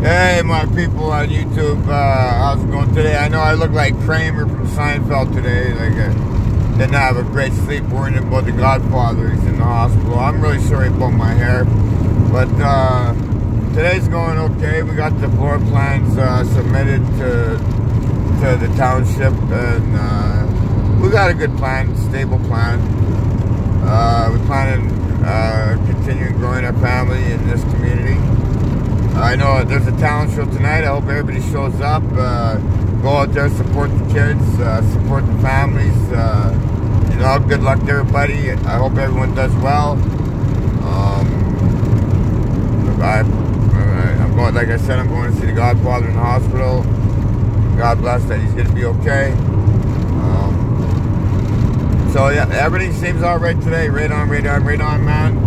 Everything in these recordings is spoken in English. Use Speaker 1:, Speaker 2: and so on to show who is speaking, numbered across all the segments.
Speaker 1: Hey, my people on YouTube, uh, how's it going today? I know I look like Kramer from Seinfeld today. Like, uh, didn't have a great sleep worrying about the Godfather. He's in the hospital. I'm really sorry about my hair, but uh, today's going okay. We got the floor plans uh, submitted to to the township, and uh, we got a good plan, stable plan. Uh, we plan on uh, continuing growing our family in this community. I know there's a talent show tonight. I hope everybody shows up. Uh, go out there, support the kids, uh, support the families. Uh, you know, good luck to everybody. I hope everyone does well. Um, I, I'm going, like I said, I'm going to see the Godfather in the hospital. God bless that he's going to be okay. Um, so yeah, everything seems all right today. Right on, right on, right on, man.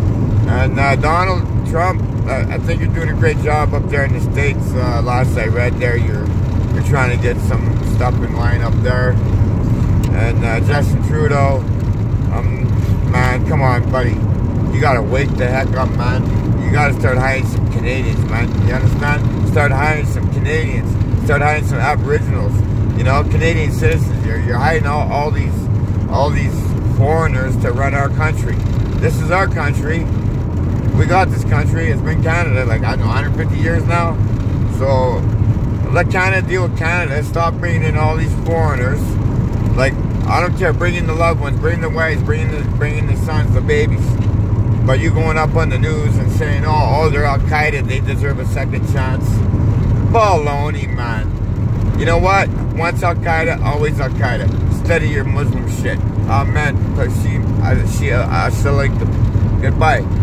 Speaker 1: And uh, Donald Trump, I think you're doing a great job up there in the states. Uh, last I read there, you're you're trying to get some stuff in line up there. And uh, Justin Trudeau, um, man, come on, buddy, you gotta wake the heck up, man. You gotta start hiring some Canadians, man. You understand? Start hiring some Canadians. Start hiring some Aboriginals. You know, Canadian citizens. You're you're hiring all, all these all these foreigners to run our country. This is our country we got this country. It's been Canada, like, I know, 150 years now. So, let Canada deal with Canada. Stop bringing in all these foreigners. Like, I don't care. Bring in the loved ones. Bring the wives. Bring the, bring in the sons, the babies. But you going up on the news and saying, oh, oh they're Al-Qaeda. They deserve a second chance. Baloney, man. You know what? Once Al-Qaeda, always Al-Qaeda. Study your Muslim shit. Amen. I, she, I still like them. Goodbye